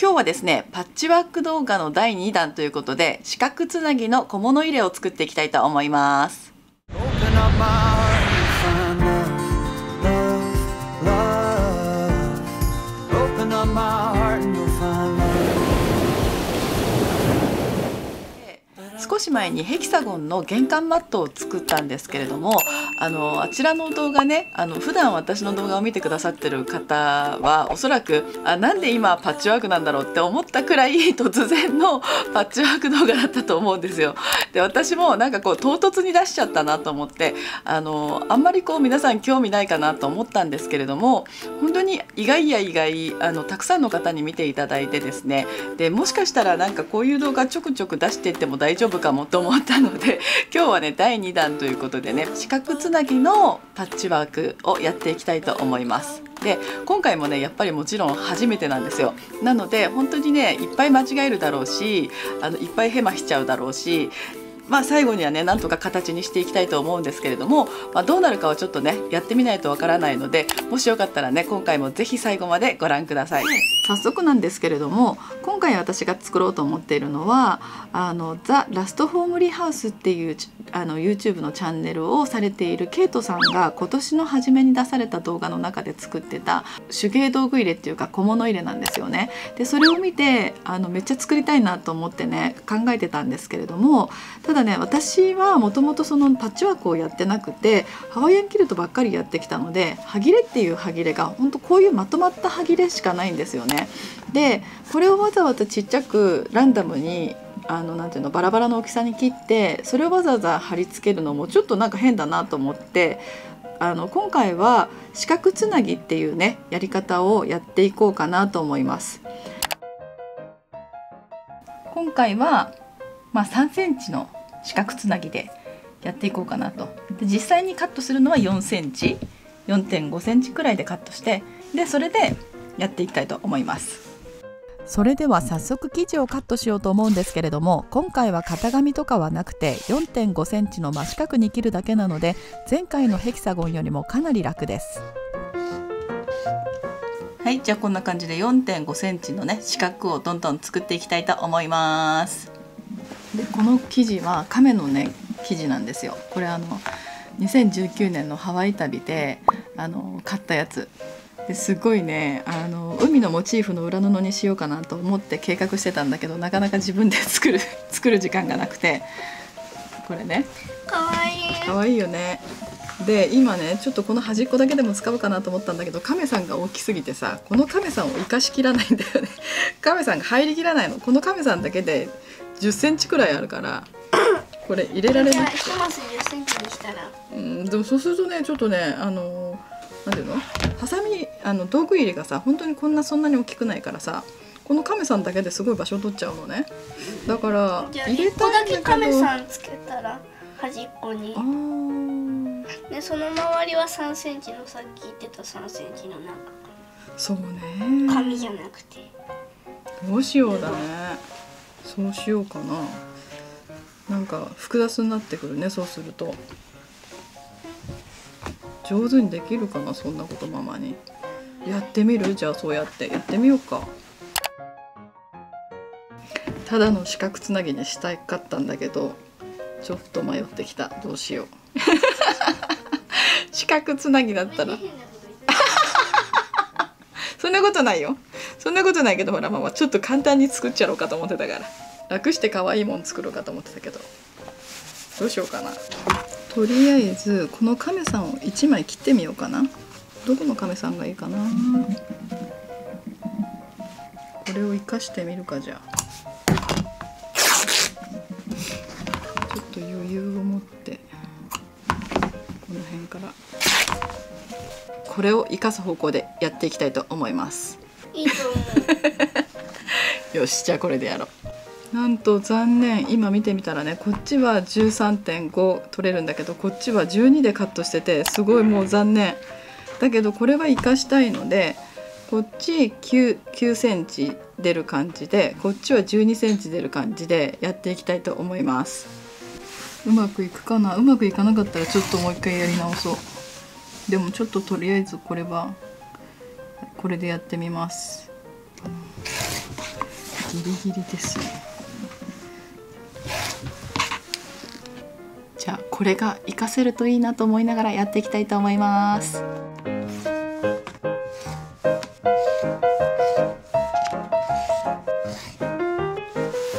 今日はですねパッチワーク動画の第2弾ということで四角つなぎの小物入れを作っていきたいと思います。し前にヘキサゴンの玄関マットを作ったんですけれどもあのあちらの動画ねあの普段私の動画を見てくださってる方はおそらくあなんで今パッチワークなんだろうって思ったくらい突然の パッチワーク動画だったと思うんですよ。で私もなんかこう唐突に出しちゃったなと思ってあのあんまりこう皆さん興味ないかなと思ったんですけれども本当に意外や意外あのたくさんの方に見ていただいてですねでもしかしたらなんかこういう動画ちょくちょく出していっても大丈夫かもと思ったので 今日はね第2弾ということでね四角つなぎのパッチワークをやっていきたいと思います。で今回もねやっぱりもちろん初めてなんですよなので本当にねいっぱい間違えるだろうしあのいっぱいヘマしちゃうだろうしまあ、最後にはねなんとか形にしていきたいと思うんですけれども、まあ、どうなるかはちょっとねやってみないとわからないのでもしよかったらね今回も是非最後までご覧ください。早速なんですけれども今回私が作ろうと思っているのはあのザ・ラストホームリハウスっていうあの YouTube のチャンネルをされているケイトさんが今年の初めに出された動画の中で作ってた手芸道具入れっていうか小物入れなんですよね。でそれを見てあのめっちゃ作りたいなと思ってね考えてたんですけれどもたただね私はもともとそのパッチワークをやってなくてハワイアンキルトばっかりやってきたので歯切れっていう歯切れが本当こういうまとまった歯切れしかないんですよね。でこれをわざわざちっちゃくランダムにあのなんていうのバラバラの大きさに切ってそれをわざわざ貼り付けるのもちょっとなんか変だなと思ってあの今回は四角つなぎっていうねやり方をやっていこうかなと思います。今回は、まあ、3センチの四角つなぎでやっていこうかなと。で実際にカットするのは4センチ4.5センチくらいでカットしてでそれでやっていきたいと思います。それでは早速生地をカットしようと思うんですけれども今回は型紙とかはなくて4.5センチの真四角に切るだけなので前回のヘキサゴンよりもかなり楽です。はいじゃあこんな感じで4.5センチのね四角をどんどん作っていきたいと思いますでこの生地は亀のね生地なんですよ。これあの2019年のハワイ旅であの買ったやつ。ですごいねあの海のモチーフの裏布にしようかなと思って計画してたんだけどなかなか自分で 作る作る時間がなくて。これね。かわいい。かわいいよね。で今ねちょっとこの端っこだけでも使おうかなと思ったんだけど亀さんが大きすぎてさこの亀さんを生かしきらないんだよね。亀さんが入りきらないの。この亀さんだけで1 0センチくらいあるから これ入れられなくて。1マス10センチにしたら。うんでもそうするとねちょっとねあのなんていうの？ハサミあの道具入れがさ本当にこんなそんなに大きくないからさこの亀さんだけですごい場所取っちゃうのね。だから入れ1個だけたいんだけど亀さんつけたら端っこに。あー。でその周りは3センチのさっき言ってた3センチのなんかそうね。紙じゃなくて。どうしようだねそうしようかな。なんか複雑になってくるねそうすると。上手にできるかなそんなことママに。やってみる？じゃあそうやって。やってみようか。ただの四角つなぎにしたいかったんだけどちょっと迷ってきた。どうしよう。四角つなぎだったら。そんなことないよそんなことないけどほらママちょっと簡単に作っちゃろうかと思ってたから。楽して可愛いもん作ろうかと思ってたけど。どうしようかな。とりあえずこの亀さんを1枚切ってみようかな。どこの亀さんがいいかな。これを生かしてみるかじゃあ。ちょっと余裕を持ってこの辺から。これを生かす方向でやっていきたいと思います。いいと よしじゃあこれでやろう。なんと残念。今見てみたらねこっちは13.5取れるんだけどこっちは12でカットしててすごいもう残念。だけどこれは活かしたいのでこっち 9, 9センチ出る感じでこっちは12センチ出る感じでやっていきたいと思います。うまくいくかな？うまくいかなかったらちょっともう一回やり直そう。でもちょっととりあえずこれはこれでやってみます。ギリギリですね。じゃあこれが活かせるといいなと思いながらやっていきたいと思います。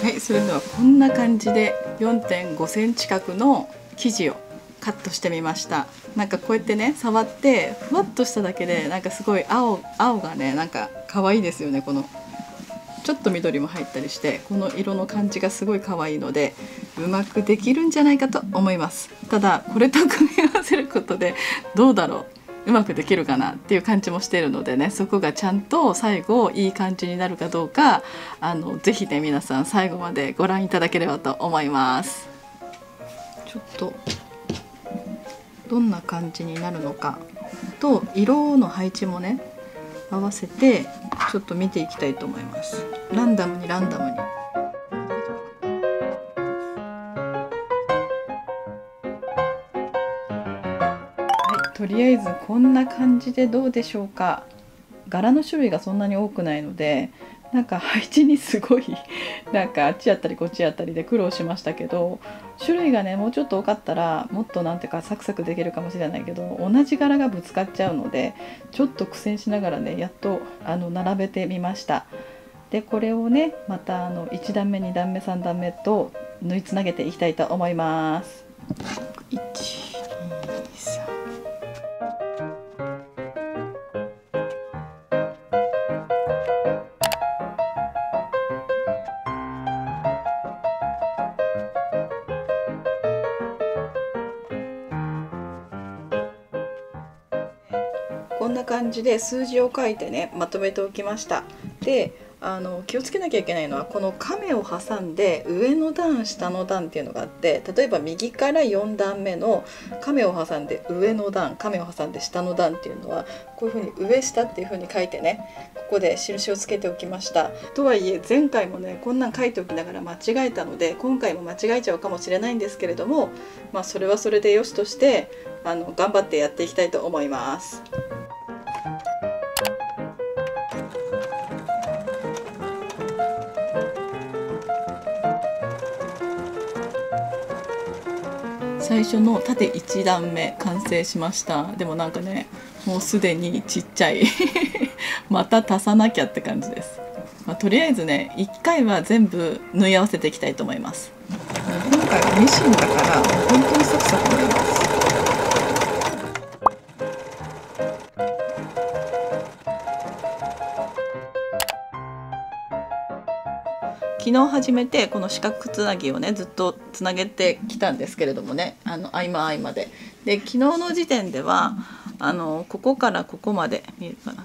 はい。それではこんな感じで4.5センチ角の生地をカットしてみました。なんかこうやってね触ってふわっとしただけでなんかすごい青青がねなんか可愛いですよねこの。ちょっと緑も入ったりしてこの色の感じがすごい可愛いのでうまくできるんじゃないかと思います。ただこれと組み合わせることでどうだろう。うまくできるかなっていう感じもしてるのでねそこがちゃんと最後いい感じになるかどうかあのぜひね皆さん最後までご覧いただければと思います。ちょっとどんな感じになるのか。と色の配置もね合わせてちょっと見ていきたいと思います。ランダムにランダムに。はいとりあえずこんな感じでどうでしょうか。柄の種類がそんなに多くないのでなんか配置にすごい なんかあっちやったりこっちやったりで苦労しましたけど種類がねもうちょっと多かったらもっとなんていうかサクサクできるかもしれないけど同じ柄がぶつかっちゃうのでちょっと苦戦しながらねやっとあの並べてみました。でこれをねまたあの1段目2段目3段目と縫いつなげていきたいと思います。こん感じで数字を書いてねまとめておきましたであの気をつけなきゃいけないのはこの亀を挟んで上の段下の段っていうのがあって例えば右から4段目の亀を挟んで上の段亀を挟んで下の段っていうのはこういうふうに上下っていうふうに書いてねここで印をつけておきましたとはいえ前回もねこんなん書いておきながら間違えたので今回も間違えちゃうかもしれないんですけれどもまあそれはそれでよしとしてあの頑張ってやっていきたいと思います。最初の縦1段目完成しました。でもなんかねもうすでにちっちゃい。また足さなきゃって感じです、まあ、とりあえずね1回は全部縫い合わせていきたいと思います。今回はミシンだから本当にサクサク縫います。昨日始めてこの四角つなぎをねずっとつなげてきたんですけれどもねあの合間合間で。で昨日の時点ではあのここからここまで見るかな？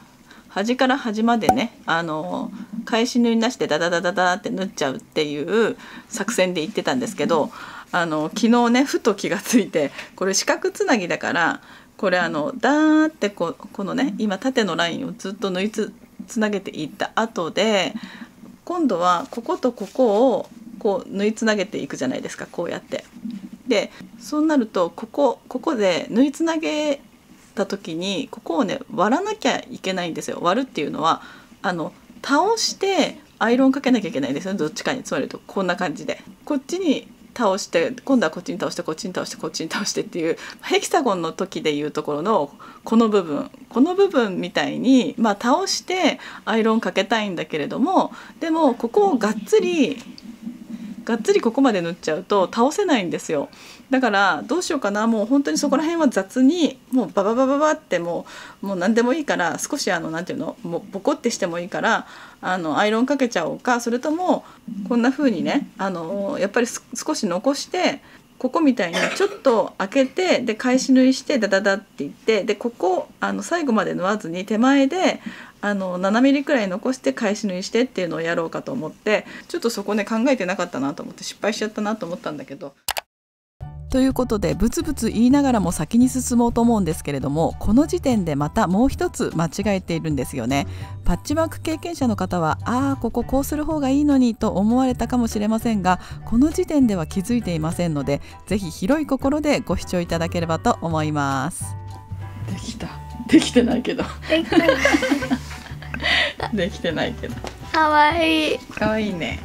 端から端までねあの返し縫いなしでダダダダダって縫っちゃうっていう作戦で言ってたんですけどあの昨日ねふと気がついてこれ四角つなぎだからこれあのダーってここのね今縦のラインをずっと縫いつつなげていった後で今度はこことここをこう縫いつなげていくじゃないですかこうやって。でそうなるとここここで縫いつなげた時にここをね割らなきゃいけないんですよ。割るっていうのはあの倒してアイロンかけなきゃいけないんですよ。どっちかに。つまりとこんな感じで。こっちに倒して今度はこっちに倒してこっちに倒してこっちに倒してっていうヘキサゴンの時でいうところのこの部分この部分みたいに、まあ、倒してアイロンかけたいんだけれどもでもここをがっつりがっつりここまで塗っちゃうと倒せないんですよ。だからどうしようかなもう本当にそこら辺は雑にもうバババババってもうもう何でもいいから少しあの何て言うのもうボコってしてもいいからあのアイロンかけちゃおうかそれともこんな風にねあのやっぱり少し残してここみたいにちょっと開けてで返し縫いしてダダダっていってでここあの最後まで縫わずに手前であの7ミリくらい残して返し縫いしてっていうのをやろうかと思ってちょっとそこね考えてなかったなと思って失敗しちゃったなと思ったんだけど。ということでブツブツ言いながらも先に進もうと思うんですけれどもこの時点でまたもう一つ間違えているんですよね。パッチワーク経験者の方はああこここうする方がいいのにと思われたかもしれませんがこの時点では気づいていませんのでぜひ広い心でご視聴いただければと思います。できた。できてないけど。できてない けど。かわいい。かわいいね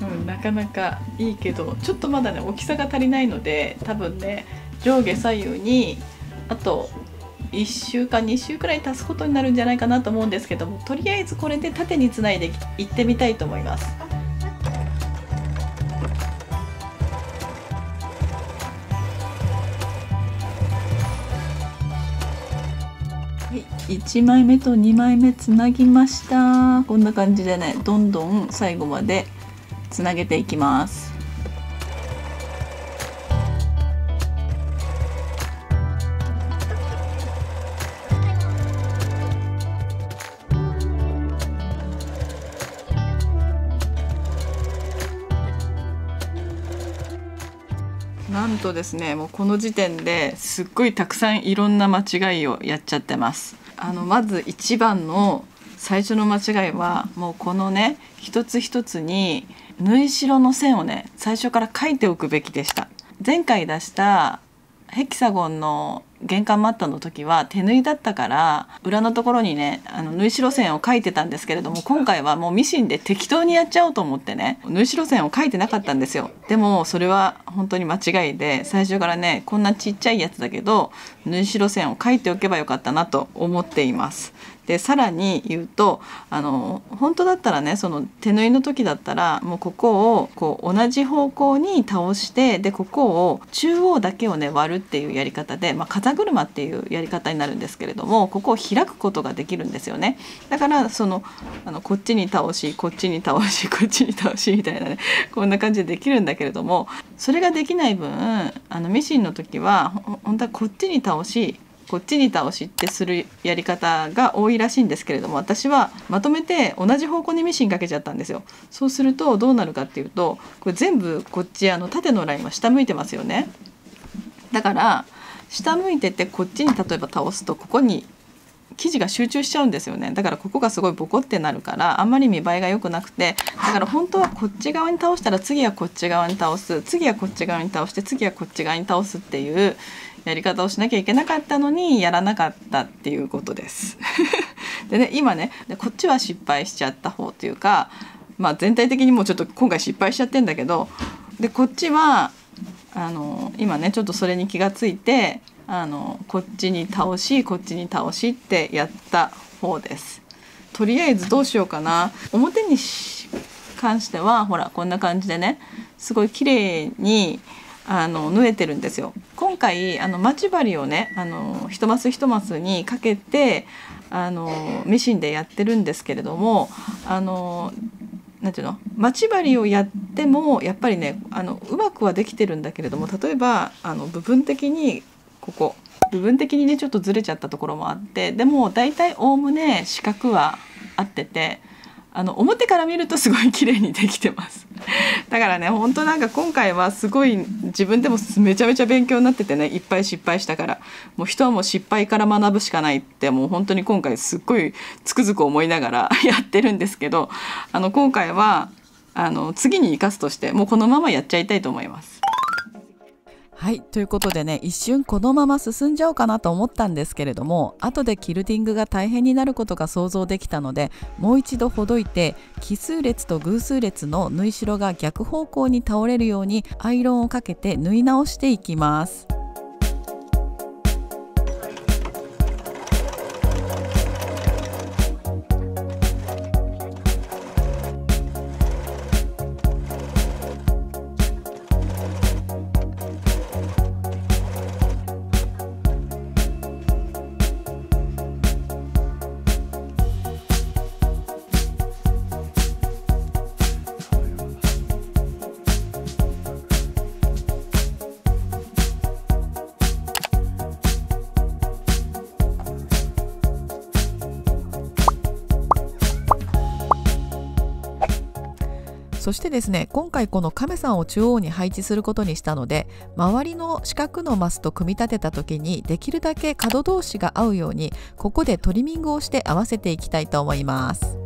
うんなかなかいいけどちょっとまだね大きさが足りないので多分ね上下左右にあと1週か2週くらい足すことになるんじゃないかなと思うんですけどもとりあえずこれで縦につないでいってみたいと思います、1枚目と2枚目つなぎました。こんな感じでねどんどん最後までつなげていきます。なんとですねもうこの時点ですっごいたくさんいろんな間違いをやっちゃってます。あのまず一番の最初の間違いはもうこのね一つ一つに縫い代の線をね最初から書いておくべきでした。前回出したヘキサゴンの玄関マットの時は手縫いだったから裏のところにねあの縫い代線を書いてたんですけれども今回はもうミシンで適当にやっちゃおうと思ってね縫い代線を書いてなかったんですよ。でもそれは本当に間違いで最初からねこんなちっちゃいやつだけど縫い代線を書いておけばよかったなと思っています。でさらに言うとあの本当だったらねその手縫いの時だったらもうここをこう同じ方向に倒してでここを中央だけをね割るっていうやり方で、まあ、風車っていうやり方になるんですけれどもここを開くことができるんですよね。だからそのあのこっちに倒しこっちに倒し こっちに倒しみたいなねこんな感じでできるんだけれどもそれができない分あのミシンの時は本当はこっちに倒しこっちに倒しってするやり方が多いらしいんですけれども私はまとめて同じ方向にミシンかけちゃったんですよ。そうするとどうなるかっていうとこれ全部こっちあの縦のラインは下向いてますよね。だから下向いててこっちに例えば倒すとここに生地が集中しちゃうんですよね。だからここがすごいボコってなるからあんまり見栄えが良くなくてだから本当はこっち側に倒したら次はこっち側に倒す次はこっち側に倒して次はこっち側に倒すっていうやり方をしなきゃいけなかったのにやらなかったっていうことです。でね今ねこっちは失敗しちゃった方というか、まあ、全体的にもうちょっと今回失敗しちゃってんだけどでこっちはあの今ねちょっとそれに気がついてあのこっちに倒しこっちに倒しってやった方です。とりあえずどうしようかな表に関してはほらこんな感じでねすごい綺麗にあの縫えてるんですよ。今回あの待ち針をねあの一マス一マスにかけてあのミシンでやってるんですけれどもあのなんていうの？待ち針をやってもやっぱりねあのうまくはできてるんだけれども例えばあの部分的にここ部分的にねちょっとずれちゃったところもあってでも大体おおむね四角は合っててあの表から見るとすごい綺麗にできてます だからね本当なんか今回はすごい自分でもめちゃめちゃ勉強になっててねいっぱい失敗したからもう人はもう失敗から学ぶしかないってもう本当に今回すっごいつくづく思いながら やってるんですけどあの今回はあの次に生かすとしてもうこのままやっちゃいたいと思います。はいということでね一瞬このまま進んじゃおうかなと思ったんですけれども後でキルティングが大変になることが想像できたのでもう一度ほどいて奇数列と偶数列の縫い代が逆方向に倒れるようにアイロンをかけて縫い直していきます。そしてですね今回この亀さんを中央に配置することにしたので周りの四角のマスと組み立てた時にできるだけ角同士が合うようにここでトリミングをして合わせていきたいと思います。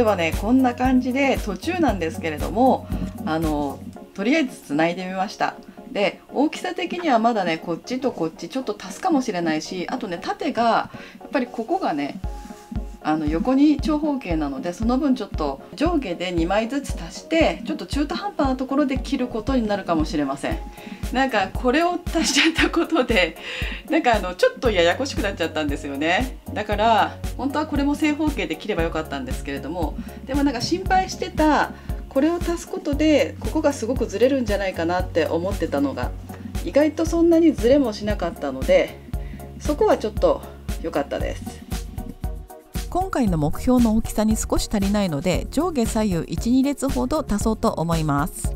ではねこんな感じで途中なんですけれどもあのとりあえずつないでみました。で大きさ的にはまだねこっちとこっちちょっと足すかもしれないしあとね縦がやっぱりここがねあの横に長方形なのでその分ちょっと上下で2枚ずつ足してちょっと中途半端なところで切ることになるかもしれません。なんかこれを足しちゃったことで なんかあのちょっとややこしくなっちゃったんですよね。だから本当はこれも正方形で切ればよかったんですけれどもでもなんか心配してたこれを足すことでここがすごくずれるんじゃないかなって思ってたのが意外とそんなにずれもしなかったのでそこはちょっと良かったです。今回の目標の大きさに少し足りないので上下左右12列ほど足そうと思います。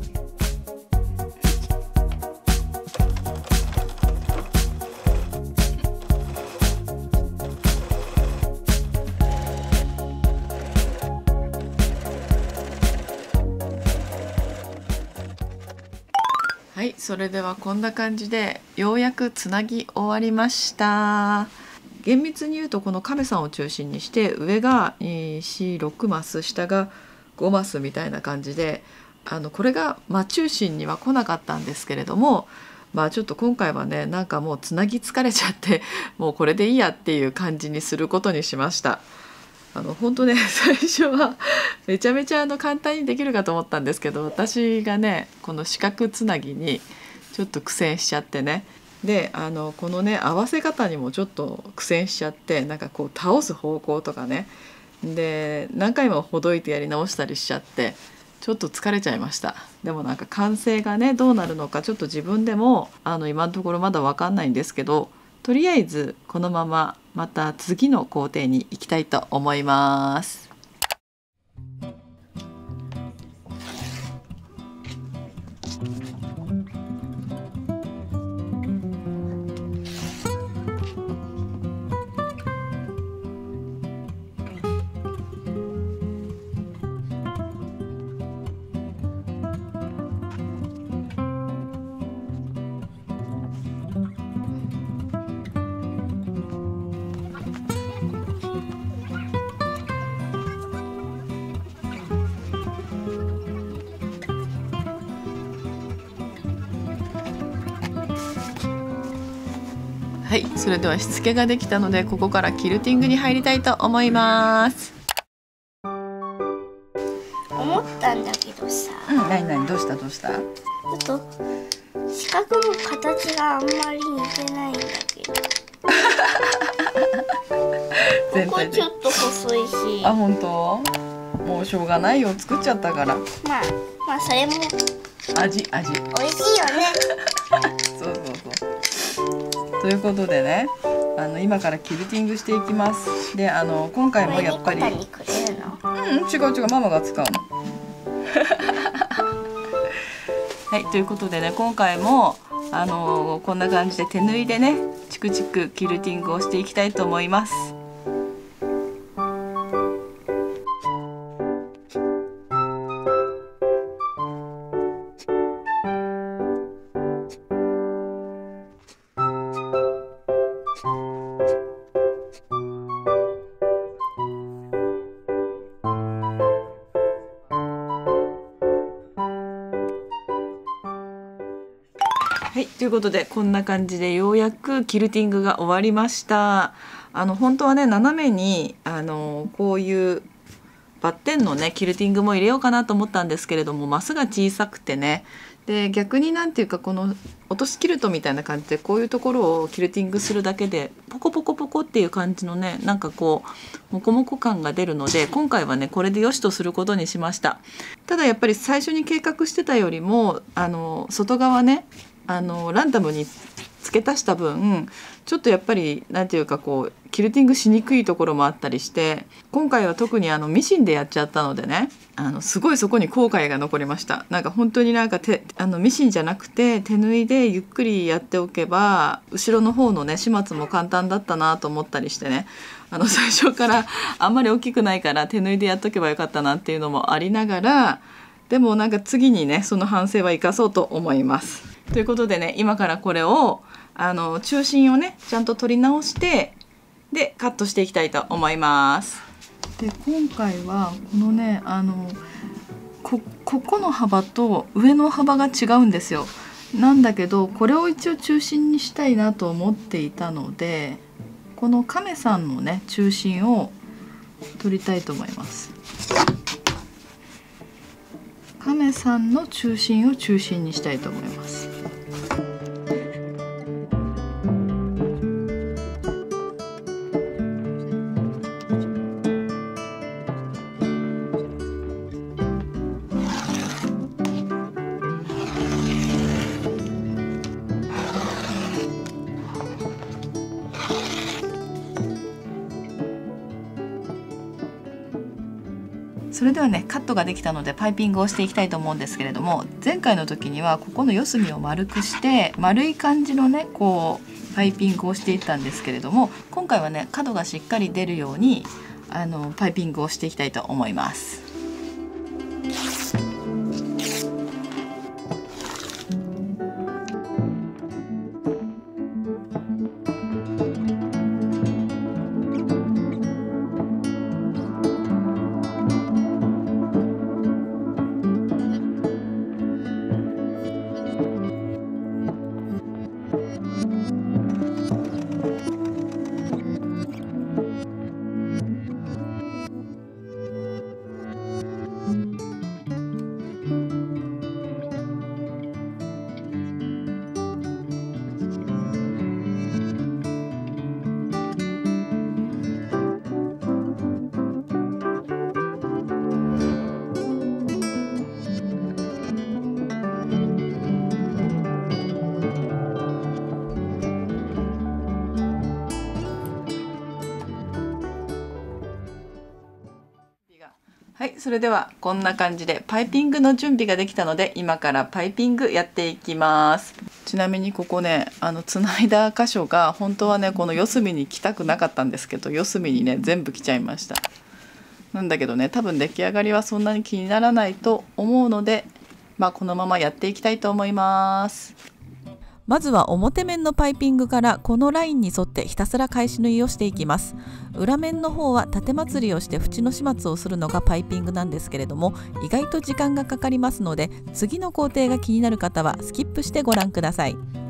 はいそれではこんな感じでようやくつなぎ終わりました。厳密に言うとこの亀さんを中心にして上が46マス下が5マスみたいな感じであのこれが真中心には来なかったんですけれどもまあちょっと今回はねなんかもうつなぎ疲れちゃって もうこれでいいやっていう感じにすることにしました。あの本当ね 最初はめちゃめちゃあの簡単にできるかと思ったんですけど私がねこの四角つなぎにちょっと苦戦しちゃってねであのこのね合わせ方にもちょっと苦戦しちゃってなんかこう倒す方向とかねで何回もほどいてやり直したりしちゃってちょっと疲れちゃいましたでもなんか完成がねどうなるのかちょっと自分でもあの今のところまだ分かんないんですけどとりあえずこのまままた次の工程に行きたいと思います。それではしつけができたのでここからキルティングに入りたいと思います。思ったんだけどさ、うん、なになにどうした？どうした？ちょっと四角の形があんまり似てないんだけど。ここちょっと細いし。あ本当？もうしょうがないよ作っちゃったから。まあまあそれも。味味。美味しいよね。そうそうということでねあの今からキルティングしていきます。であの今回もやっぱりうん違う違うママが使うの。はいということでね今回もあのこんな感じで手縫いでねチクチクキルティングをしていきたいと思いますということでこんな感じでようやくキルティングが終わりました。あの本当はね斜めにあのこういうバッテンのねキルティングも入れようかなと思ったんですけれどもマスが小さくてね。で逆になんていうかこの落としキルトみたいな感じでこういうところをキルティングするだけでポコポコポコっていう感じのねなんかこうモコモコ感が出るので今回はねこれでよしとすることにしました。ただやっぱり最初に計画してたよりもあの外側ねあのランダムに付け足した分ちょっとやっぱり何て言うかこうキルティングしにくいところもあったりして今回は特にあのミシンでやっちゃったのでねあのすごいそこに後悔が残りましたなんか本当になんか手あのミシンじゃなくて手縫いでゆっくりやっておけば後ろの方のね始末も簡単だったなと思ったりしてねあの最初からあんまり大きくないから手縫いでやっとけばよかったなっていうのもありながらでもなんか次にねその反省は生かそうと思います。ということでね今からこれをあの中心をねちゃんと取り直してでカットしていきたいと思います。で今回はこのねあのこここの幅と上の幅が違うんですよ。なんだけどこれを一応中心にしたいなと思っていたのでこの亀さんのね中心を取りたいと思います。亀さんの中心を中心にしたいと思います。ねカットができたのでパイピングをしていきたいと思うんですけれども前回の時にはここの四隅を丸くして丸い感じのねこうパイピングをしていったんですけれども今回はね角がしっかり出るようにあのパイピングをしていきたいと思います。はい、それではこんな感じでパイピングの準備ができたので今からパイピングやっていきます。ちなみにここねあのつないだ箇所が本当はねこの四隅に来たくなかったんですけど四隅にね全部来ちゃいました。なんだけどね多分出来上がりはそんなに気にならないと思うのでまあこのままやっていきたいと思います。まずは表面のパイピングからこのラインに沿ってひたすら返し縫いをしていきます。裏面の方は縦まつりをして縁の始末をするのがパイピングなんですけれども意外と時間がかかりますので次の工程が気になる方はスキップしてご覧ください。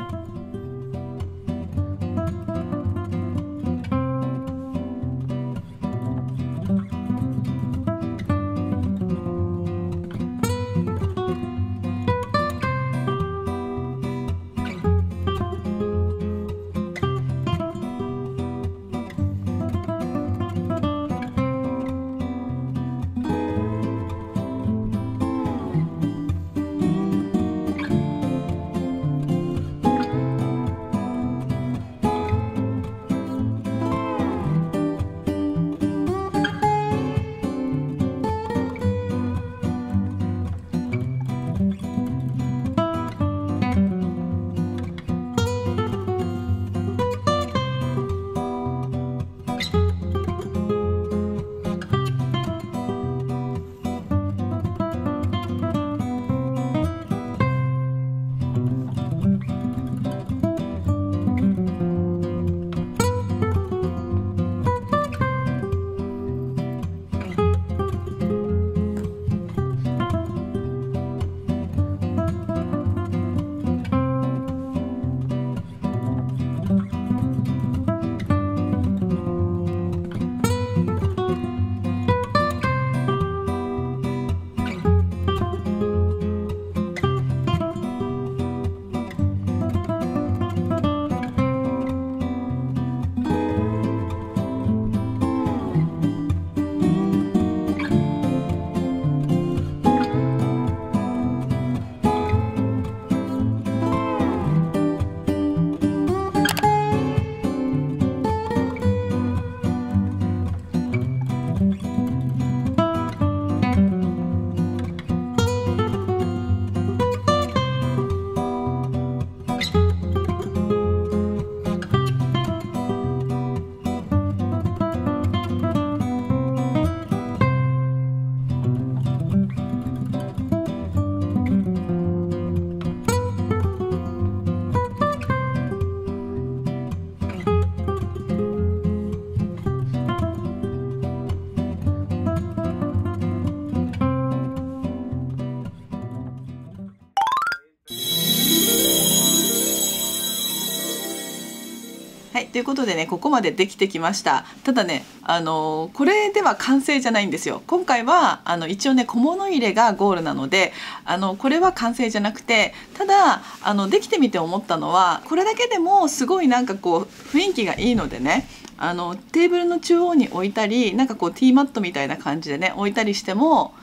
ということでねここまでできてきましたただねあのこれでは完成じゃないんですよ今回はあの一応ね小物入れがゴールなのであのこれは完成じゃなくてただあのできてみて思ったのはこれだけでもすごいなんかこう雰囲気がいいのでねあのテーブルの中央に置いたりなんかこうティーマットみたいな感じでね置いたりしても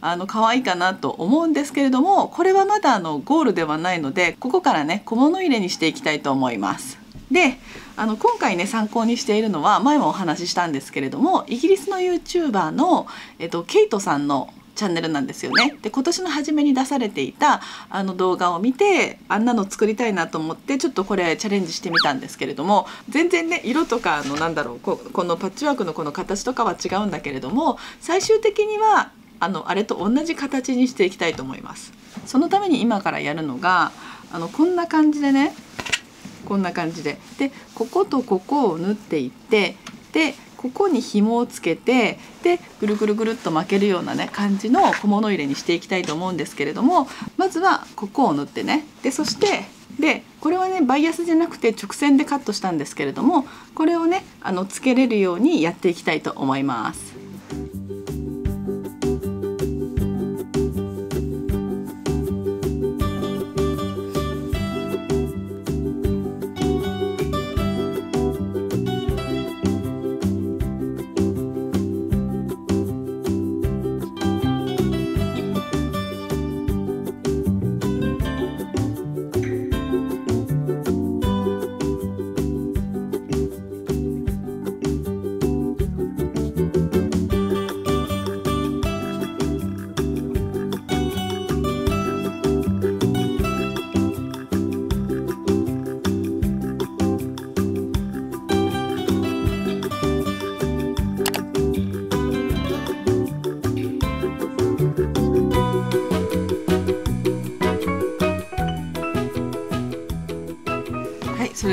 あの可愛いかなと思うんですけれどもこれはまだあのゴールではないのでここからね小物入れにしていきたいと思います。であの今回ね参考にしているのは前もお話ししたんですけれどもイギリスの YouTuber の、えっと、ケイトさんのチャンネルなんですよね。で今年の初めに出されていたあの動画を見てあんなの作りたいなと思ってちょっとこれチャレンジしてみたんですけれども全然ね色とかのなんだろうここのパッチワークのこの形とかは違うんだけれども最終的にはあのあれと同じ形にしていきたいと思います。そのために今からやるのがあのこんな感じでねこんな感じででこことここを縫っていってでここに紐をつけてでぐるぐるぐるっと巻けるようなね感じの小物入れにしていきたいと思うんですけれどもまずはここを縫ってねでそしてでこれはねバイアスじゃなくて直線でカットしたんですけれどもこれをねあのつけれるようにやっていきたいと思います。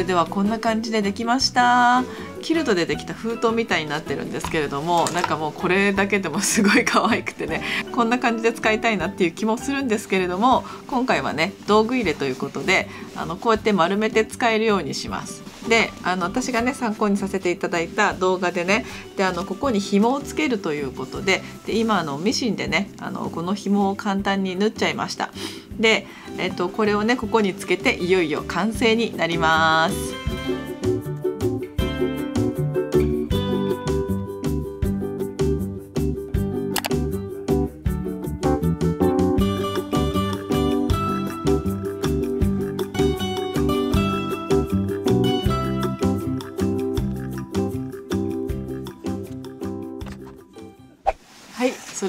ではこんな感じでできました。キルトでできた封筒みたいになってるんですけれどもなんかもうこれだけでもすごい可愛くてねこんな感じで使いたいなっていう気もするんですけれども今回はね道具入れということであのこうやって丸めて使えるようにします。であの私がね参考にさせていただいた動画でねであのここに紐をつけるということでで今あのミシンでねあのこの紐を簡単に縫っちゃいました。で、えっと、これをねここにつけていよいよ完成になります。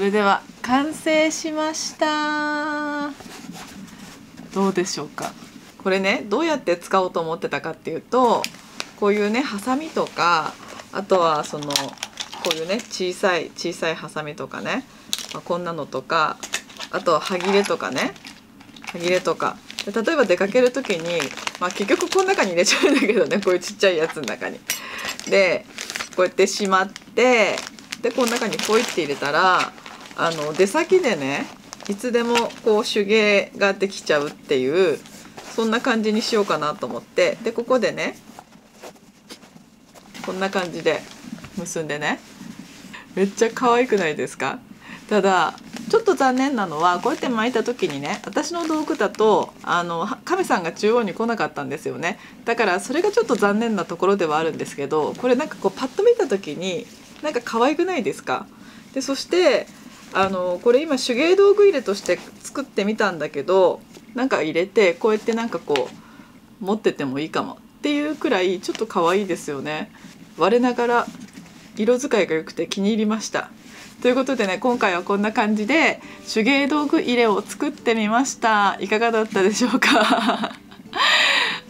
れでは完成しました。どうでしょうか？これね、どうやって使おうと思ってたかっていうと、こういうね、ハサミとか、あとはそのこういうね、小さい小さいハサミとかね、まあ、こんなのとか、あとは歯切れとかね、歯切れとか。例えば出かける時に、まあ、結局この中に入れちゃうんだけどね こういうちっちゃいやつの中に。でこうやってしまってでこの中にポイって入れたらあの出先でねいつでもこう手芸ができちゃうっていうそんな感じにしようかなと思ってでここでねこんな感じで結んでねめっちゃ可愛くないですか？ただちょっと残念なのはこうやって巻いた時にね私の道具だとあの亀さんが中央に来なかったんですよね。だからそれがちょっと残念なところではあるんですけどこれなんかこうパッと見た時になんか可愛くないですか？でそしてあのこれ今手芸道具入れとして作ってみたんだけどなんか入れてこうやってなんかこう持っててもいいかもっていうくらいちょっと可愛いですよね。我ながら色使いが良くて気に入りました。ということでね今回はこんな感じで手芸道具入れを作ってみました。いかがだったでしょうか？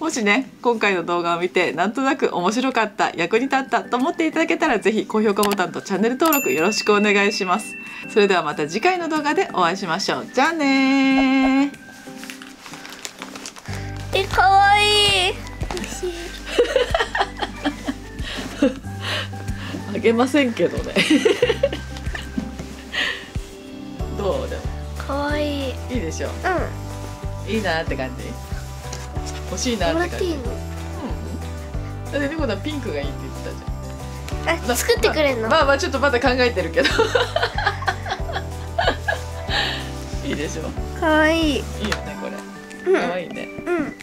もしね今回の動画を見てなんとなく面白かった役に立ったと思っていただけたら是非高評価ボタンとチャンネル登録よろしくお願いします。それではまた次回の動画でお会いしましょう。じゃあねー。え、かわいい。あげませんけどね。どう？でも。かわいい。うん。いいでしょいいなって感じ欲しいなって感じ。うん。だって猫だピンクがいいって言ってたじゃん。あ作ってくれんの、まあまあちょっとまだ考えてるけど。いいでしょ？かわいい。いいよねこれ。うん。可愛いね。うん